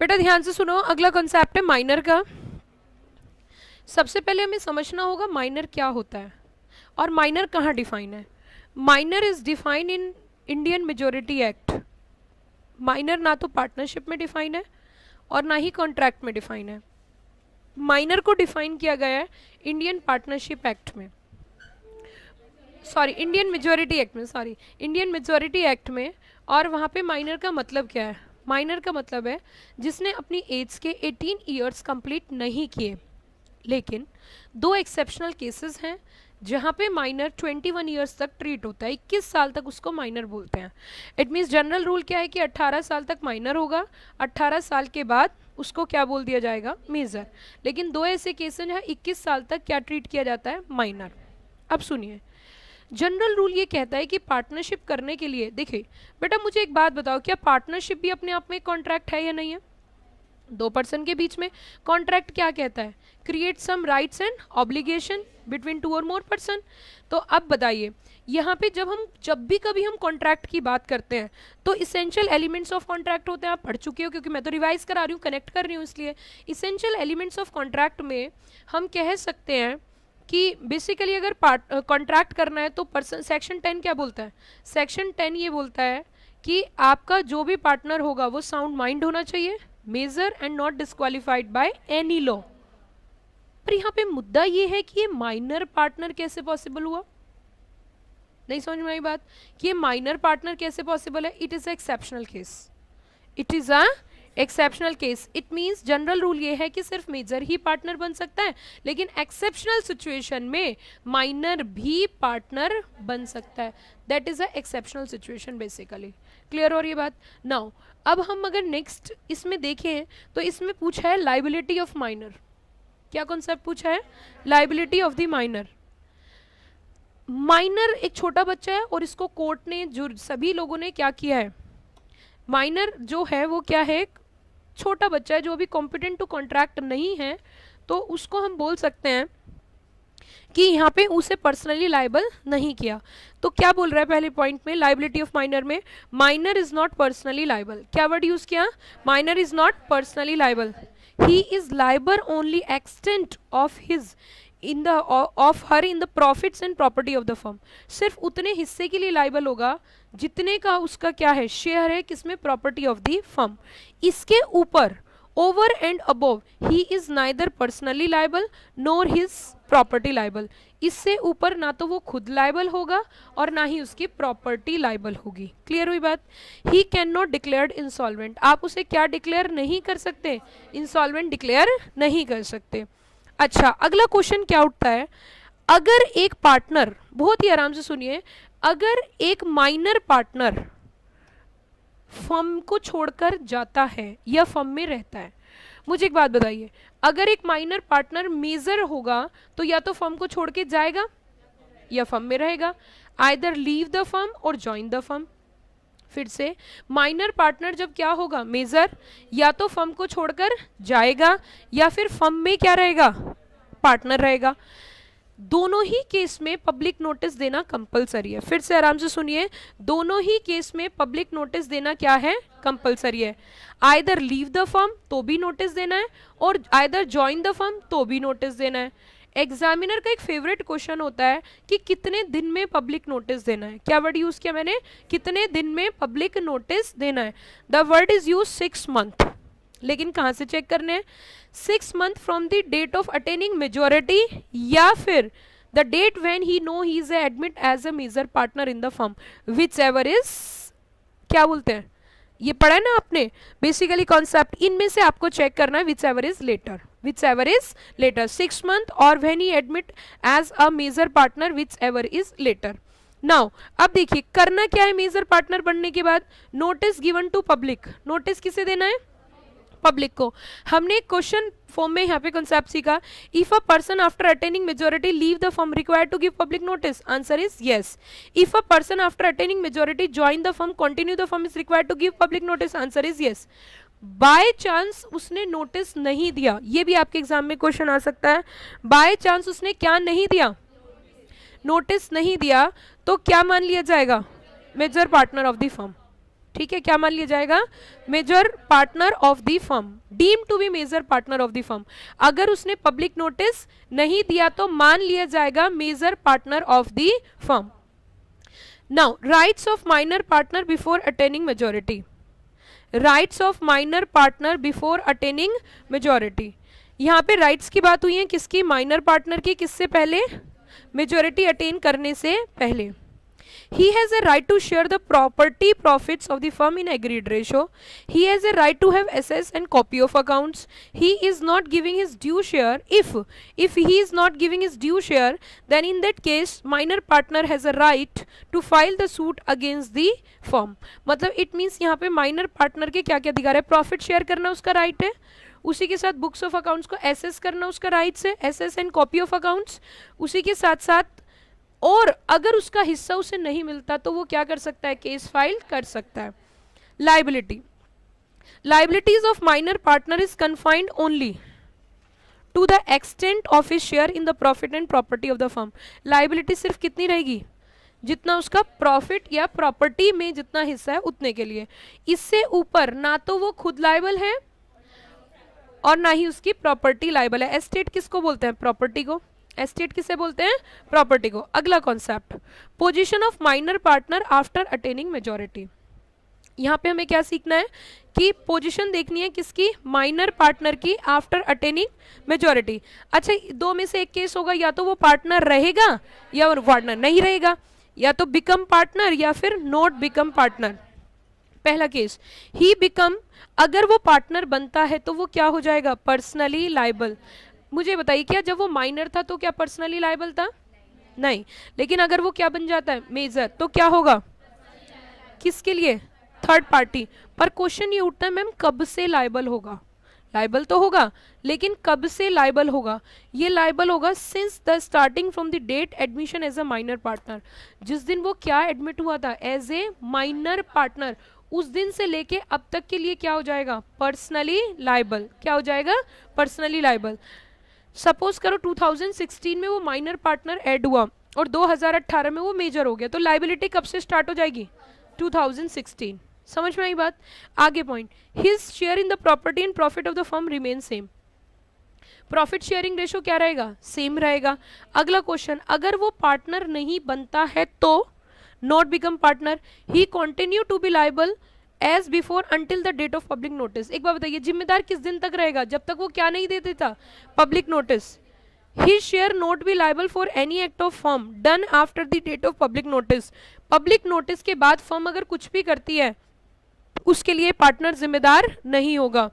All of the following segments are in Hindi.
बेटा, ध्यान से सुनो, अगला कॉन्सेप्ट है माइनर का। सबसे पहले हमें समझना होगा माइनर क्या होता है और माइनर कहाँ डिफाइन है। Minor is define in Indian majority act minor ना तो पार्टनरशिप में डिफाइन है और ना ही कॉन्ट्रैक्ट में डिफाइन है। माइनर को डिफाइन किया गया है इंडियन पार्टनरशिप एक्ट में। सॉरी इंडियन मेजोरिटी एक्ट में सॉरी इंडियन मेजोरिटी एक्ट में और वहाँ पे माइनर का मतलब क्या है? माइनर का मतलब है, जिसने अपनी एज के 18 इयर्स कंप्लीट नहीं किए। लेकिन दो एक्सेप्शनल केसेस हैं, जहाँ पे माइनर 21 वन ईयर्स तक ट्रीट होता है, इक्कीस साल तक उसको माइनर बोलते हैं। इट मीन्स जनरल रूल क्या है कि 18 साल तक माइनर होगा 18 साल के बाद उसको क्या बोल दिया जाएगा? मेजर लेकिन दो ऐसे केस हैं 21 साल तक क्या ट्रीट किया जाता है? माइनर अब सुनिए। जनरल रूल ये कहता है कि पार्टनरशिप करने के लिए, देखिए, बेटा मुझे एक बात बताओ, क्या पार्टनरशिप भी अपने आप में कॉन्ट्रैक्ट है या नहीं है? दो पर्सन के बीच में कॉन्ट्रैक्ट क्या कहता है? Create some rights and obligation between two और मोर पर्सन तो अब बताइए, यहाँ पे जब हम, जब भी कभी हम कॉन्ट्रैक्ट की बात करते हैं तो इसेंशियल एलिमेंट्स ऑफ़ कॉन्ट्रैक्ट होते हैं। आप पढ़ चुके हो क्योंकि मैं तो रिवाइज करा रही हूँ कनेक्ट कर रही हूँ इसलिए। इसेंशियल एलिमेंट्स ऑफ़ कॉन्ट्रैक्ट में हम कह सकते हैं कि बेसिकली अगर पार्ट कॉन्ट्रैक्ट करना है तो पर्सन सेक्शन टेन क्या बोलता है? सेक्शन टेन ये बोलता है कि आपका जो भी पार्टनर होगा वो साउंड माइंड होना चाहिए major and not disqualified by any law पर यहाँ पे मुद्दा ये है कि ये माइनर पार्टनर कैसे पॉसिबल हुआ? नहीं समझ में आई बात? कि ये माइनर पार्टनर कैसे पॉसिबल है? It is exceptional case it is a exceptional case it means general rule ये है कि सिर्फ़ मेजर ही पार्टनर बन सकता है, लेकिन एक्सेप्शनल सिचुएशन में माइनर भी पार्टनर बन सकता है। That is a exceptional situation basically clear और ये बात? नाउ अब हम अगर नेक्स्ट इसमें देखें तो इसमें पूछा है लाइबिलिटी ऑफ़ माइनर क्या कॉन्सेप्ट पूछा है? Liability of the minor minor एक छोटा बच्चा है और इसको कोर्ट ने, जो सभी लोगों ने क्या किया है? माइनर जो है, वो क्या है? छोटा बच्चा है, जो अभी कॉम्पिटेंट टू कॉन्ट्रैक्ट नहीं है तो उसको हम बोल सकते हैं कि यहाँ पे उसे पर्सनली लाइबल नहीं किया। तो क्या बोल रहा है पहले पॉइंट में लाइबिलिटी ऑफ़ माइनर में? Minor is not personally liable क्या वर्ड यूज़ किया? Minor is not personally liable he is liable only extent of his in the of her in the profits and property of the firm सिर्फ़ उतने हिस्से के लिए लाइबल होगा, जितने का उसका क्या है शेयर है, किसमें प्रॉपर्टी ऑफ़ द फर्म इसके ऊपर over and above he is neither personally liable nor his property liable इससे ऊपर ना तो वो खुद लाइबल होगा और ना ही उसकी प्रॉपर्टी लाइबल होगी. क्लियर हुई बात? He can not declared insolvent आप उसे क्या डिक्लेयर नहीं कर सकते? इंसॉल्वेंट डिक्लेयर नहीं कर सकते. अच्छा अगला क्वेश्चन क्या उठता है? अगर एक पार्टनर बहुत ही आराम से सुनिए, अगर एक माइनर पार्टनर फर्म को छोड़कर जाता है या फर्म में रहता है, मुझे एक बात बताइए, अगर एक माइनर पार्टनर मेजर होगा तो या तो फर्म को छोड़ के जाएगा या फर्म में रहेगा आइदर लीव द फर्म और ज्वाइन द फर्म फिर से। माइनर पार्टनर जब क्या होगा? मेजर या तो फर्म को छोड़कर जाएगा, या फिर फर्म में क्या रहेगा? पार्टनर रहेगा। दोनों ही केस में पब्लिक नोटिस देना कंपलसरी है। फिर से आराम से सुनिए। दोनों ही केस में पब्लिक नोटिस देना क्या है? कंपलसरी है। आइदर लीव द फर्म तो भी नोटिस देना है, और आइदर ज्वाइन द फर्म तो भी नोटिस देना है। एग्जामिनर का एक फेवरेट क्वेश्चन होता है कि कितने दिन में पब्लिक नोटिस देना है? क्या वर्ड यूज़ किया मैंने? कितने दिन में पब्लिक नोटिस देना है? The word is use six month लेकिन कहाँ से चेक करने हैं? Six month from the date of attaining majority या फिर the date when he know he is admit as a major partner in the firm whichever is क्या बोलते हैं? ये पढ़ा ना आपने? बेसिकली कॉन्सेप्ट इनमें से आपको चेक करना है whichever is later whichever is later six month और when he admit as a major partner whichever is later now अब देखिए, करना क्या है मेजर पार्टनर बनने के बाद? Notice given to public notice किसे देना है? पब्लिक को. हमने क्वेश्चन फॉर्म में यहाँ पे कॉन्सेप्ट सीखा। If a person after attaining majority leave the firm required to give public notice answer is yes if a person after attaining majority join the firm continue the firm is required to give public notice answer is yes by chance उसने नोटिस नहीं दिया। ये भी आपके एग्ज़ाम में क्वेश्चन आ सकता है। बाय चांस उसने क्या नहीं दिया? नोटिस नहीं दिया तो क्या मान लिया जाएगा? Major partner of the firm ठीक है, क्या मान लिया जाएगा? Major partner of the firm deem to be major partner of the firm अगर उसने पब्लिक नोटिस नहीं दिया तो मान लिया जाएगा major partner of the firm now rights of minor partner before attaining majority rights of minor partner before attaining majority यहाँ पे राइट्स की बात हुई है किसकी? माइनर पार्टनर की किससे पहले? मेजोरिटी अटेन करने से पहले. He has a right to share the property profits of the firm in agreed ratio he has a right to have assets and copy of accounts he is not giving his due share if if he is not giving his due share then in that case minor partner has a right to file the suit against the firm मतलब it means यहाँ पे minor partner के क्या क्या अधिकार है profit share करना उसका right है उसी के साथ बुक्स ऑफ़ अकाउंट्स को एसेस करना उसका राइट्स है access and copy of accounts उसी के साथ साथ और अगर उसका हिस्सा उसे नहीं मिलता तो वो क्या कर सकता है? केस फ़ाइल कर सकता है। Liability liabilities of minor partner is confined only to the extent of his share in the profit and property of the firm liability सिर्फ़ कितनी रहेगी? जितना उसका प्रॉफिट या प्रॉपर्टी में जितना हिस्सा है, उतने के लिए। इससे ऊपर ना तो वो खुद लाइबल है और ना ही उसकी प्रॉपर्टी लाइबल है। एस्टेट किसको बोलते हैं? प्रॉपर्टी को। एस्टेट किसे बोलते हैं? प्रॉपर्टी को। अगला concept position of minor partner after attaining majority यहाँ पे हमें क्या सीखना है? कि पोजीशन देखनी है किसकी? माइनर पार्टनर की आफ्टर अटेनिंग मेजोरिटी अच्छा दो में से एक केस होगा, या तो वो पार्टनर रहेगा, या पार्टनर नहीं रहेगा। या तो बिकम पार्टनर या फिर नॉट बिकम पार्टनर पहला केस ही बिकम अगर वो पार्टनर बनता है तो वो क्या हो जाएगा? पर्सनली लाइबल मुझे बताइए, क्या जब वो माइनर था तो क्या पर्सनली लाइबल था? नहीं। नहीं लेकिन अगर वो क्या बन जाता है मेजर तो क्या होगा? किसके लिए? थर्ड पार्टी पर क्वेश्चन ये उठता है मैम कब से लाइबल होगा? लाइबल तो होगा, लेकिन कब से लाइबल होगा? ये लाइबल होगा since the starting from the date admission as a minor partner जिस दिन वो क्या एडमिट हुआ था एज ए माइनर पार्टनर उस दिन से लेके अब तक के लिए क्या हो जाएगा? पर्सनली लाइबल क्या हो जाएगा? पर्सनली लाइबल सपोज़ करो 2016 में वो माइनर पार्टनर ऐड हुआ और 2018 में वो मेजर हो गया तो लाइबिलिटी कब से स्टार्ट हो जाएगी? 2016 समझ में आई बात? आगे point his share in the property and profit of the firm remain same profit sharing ratio क्या रहेगा? सेम रहेगा. अगला क्वेश्चन अगर वो पार्टनर नहीं बनता है तो not become partner he continue to be liable as before until the date of public notice एक बार बताइए, जिम्मेदार किस दिन तक रहेगा? जब तक वो क्या नहीं दे देता public notice he shall not be liable for any act of firm done after the date of public notice public notice के बाद फर्म अगर कुछ भी करती है, उसके लिए पार्टनर जिम्मेदार नहीं होगा।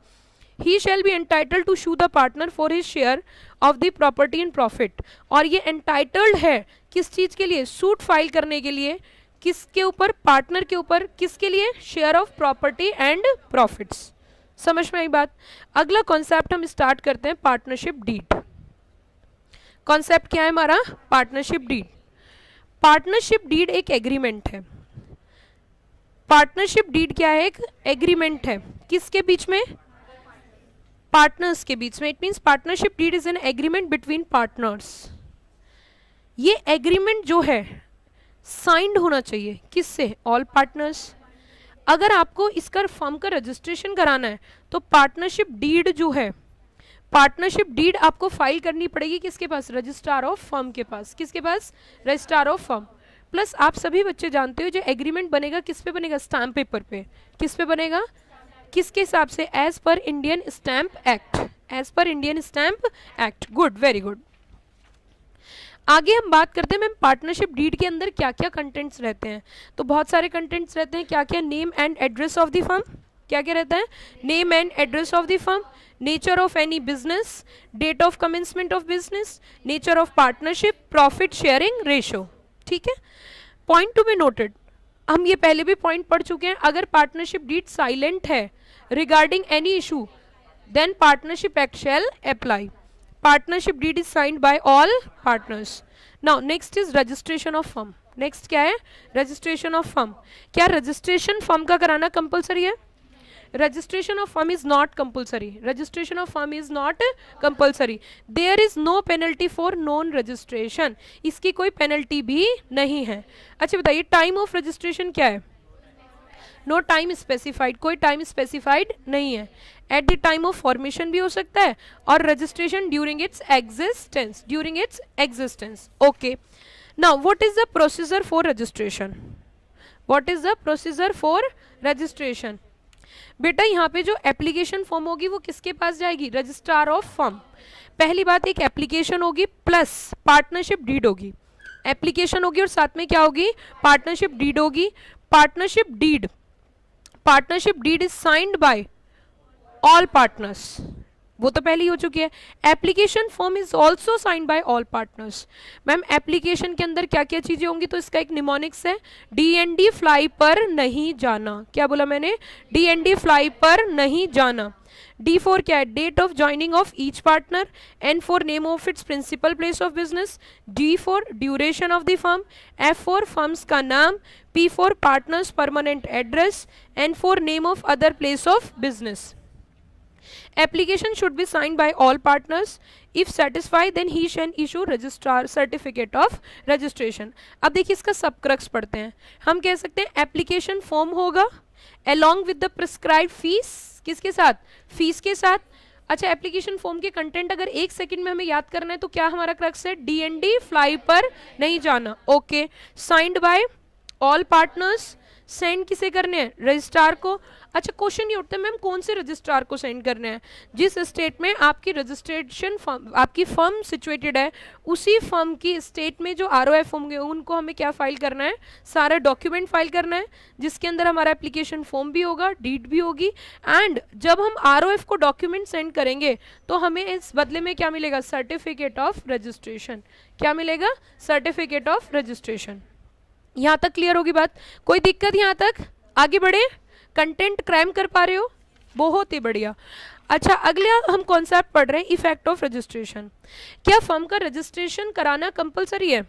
He shall be entitle to sue the partner for his share of the property and profit और ये एंटाइटल्ड है किस चीज़ के लिए? सूट फ़ाइल करने के लिए। किसके ऊपर पार्टनर के ऊपर, किसके लिए? Share of property and profits समझ में आई बात? अगला कॉन्सेप्ट हम स्टार्ट करते हैं पार्टनरशिप डीड कॉन्सेप्ट क्या है हमारा? पार्टनरशिप डीड पार्टनरशिप डीड एक एग्रीमेंट है. पार्टनरशिप डीड क्या है? एक एग्रीमेंट है. किसके बीच में? पार्टनर्स के बीच में. It means partnership deed is an agreement between partners ये एग्रीमेंट जो है साइंड होना चाहिए। किससे? ऑल पार्टनर्स अगर आपको इसका फर्म का रजिस्ट्रेशन कराना है तो पार्टनरशिप डीड जो है पार्टनरशिप डीड आपको फ़ाइल करनी पड़ेगी किसके पास? रजिस्ट्रार ऑफ़ फर्म के पास। किसके पास? रजिस्ट्रार ऑफ़ फर्म प्लस आप सभी बच्चे जानते हो जो एग्रीमेंट बनेगा, किस पे बनेगा? स्टैम्प पेपर पे। किस पे बनेगा? किसके हिसाब से? As per Indian stamp act as per Indian stamp act good very good आगे हम बात करते हैं, मैम पार्टनरशिप डीड के अंदर क्या क्या कंटेंट्स रहते हैं? तो बहुत सारे कंटेंट्स रहते हैं क्या क्या name and address of the firm क्या क्या रहता है? Name and address of the firm nature of any business date of commencement of business nature of partnership profit sharing ratio ठीक है? पॉइंट टू बी नोटेड हम ये पहले भी पॉइंट पढ़ चुके हैं, अगर पार्टनरशिप डीड साइलेंट है regarding any issue then partnership act shall apply partnership deed is signed by all partners now next is registration of firm next क्या है? रजिस्ट्रेशन ऑफ़ फर्म क्या रजिस्ट्रेशन फर्म का कराना कंपलसरी है? Registration of firm is not compulsory. Registration of firm is not compulsory. There is no penalty for non registration इसकी कोई पेनल्टी भी नहीं है। अच्छा बताइए टाइम ऑफ़ रजिस्ट्रेशन क्या है? नो टाइम स्पेसिफाइड कोई टाइम स्पेसिफाइड नहीं है. At the time of formation भी हो सकता है और registration during its existence during its existence okay now what is the procedure for registration what is the procedure for registration बेटा, यहाँ पे जो एप्लीकेशन फॉर्म होगी वो किसके पास जाएगी? रजिस्ट्रार ऑफ़ फॉर्म पहली बात एक एप्लीकेशन होगी प्लस पार्टनरशिप डीड होगी. एप्लीकेशन होगी और साथ में क्या होगी? पार्टनरशिप डीड होगी. Partnership deed partnership deed is signed by all partners वो तो पहले ही हो चुकी है। Application form is also sign by all partners ma'am application के अंदर क्या क्या चीज़ें होंगी तो इसका एक निमोनिक्स है। डी एन डी फ्लाई पर नहीं जाना। क्या बोला मैंने? डी एन डी फ्लाई पर नहीं जाना। डी फोर क्या है date of joining of each partner N four name of its principal place of business D four duration of the firm F four firms का नाम P four partners permanent address N four name of other place of business application should be sign by all partners if satisfy then he shall issue registrar certificate of registration अब देखिए इसका सब क्रक्स पढ़ते हैं। हम कह सकते हैं एप्लीकेशन फॉर्म होगा along with the prescribe fees किसके साथ? फ़ीस के साथ। अच्छा एप्लीकेशन फॉर्म के कंटेंट अगर एक सेकंड में हमें याद करना है तो क्या हमारा क्रक्स है? डीएनडी फ्लाई पर नहीं जाना। Okay signed by all partners send किसे करने हैं? रजिस्ट्रार को? अच्छा क्वेश्चन ये उठता है, मैम, कौन से रजिस्ट्रार को सेंड करने हैं? जिस स्टेट में आपकी रजिस्ट्रेशन फर्म आपकी फर्म सिचुएटेड है, उसी फर्म की स्टेट में जो आरओएफ होंगे, उनको हमें क्या फ़ाइल करना है? सारा डॉक्यूमेंट फ़ाइल करना है, जिसके अंदर हमारा एप्लीकेशन फॉर्म भी होगा डीड भी होगी एंड जब हम आरओएफ को डॉक्यूमेंट सेंड करेंगे तो हमें इस बदले में क्या मिलेगा? सर्टिफिकेट ऑफ़ रजिस्ट्रेशन क्या मिलेगा? सर्टिफिकेट ऑफ़ रजिस्ट्रेशन यहाँ तक क्लियर होगी बात? कोई दिक्कत यहाँ तक? आगे बढ़े। कंटेंट क्राइम कर पा रहे हो? बहुत ही बढ़िया। अच्छा अगला हम कॉन्सेप्ट पढ़ रहे हैं इफ़ेक्ट ऑफ़ रजिस्ट्रेशन क्या फर्म का रजिस्ट्रेशन कराना कंपलसरी है?